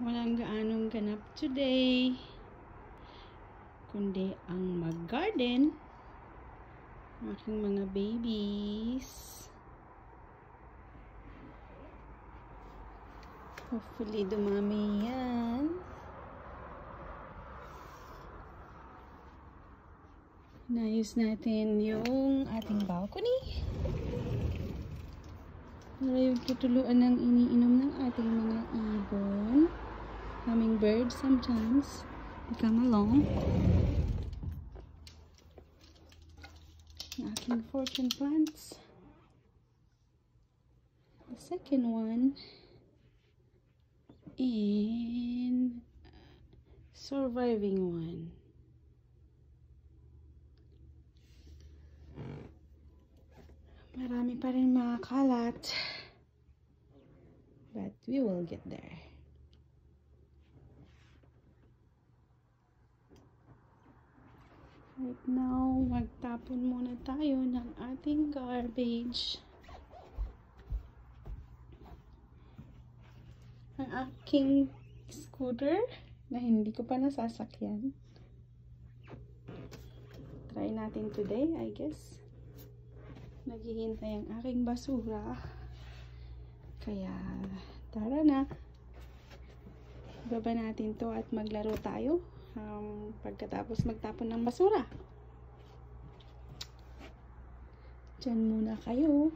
Walang gaanong ganap today. Kundi ang mag-garden. Aking mga babies. Hopefully dumami yan. Inayos natin yung ating balcony. Para yung tutuluan ng iniinom ng ating mga ibon. Hummingbirds sometimes. They come along. Ang aking fortune plants. The second one. And surviving one. Marami pa rin mga kalat. But we will get there. Right now, magtapon muna tayo ng ating garbage. Ang aking scooter na hindi ko pa nasasakyan. Try natin today, I guess. Naghihintay ang aking basura. Kaya, tara na. Baba natin to at maglaro tayo. Um, pagkatapos magtapon ng basura. Diyan muna kayo.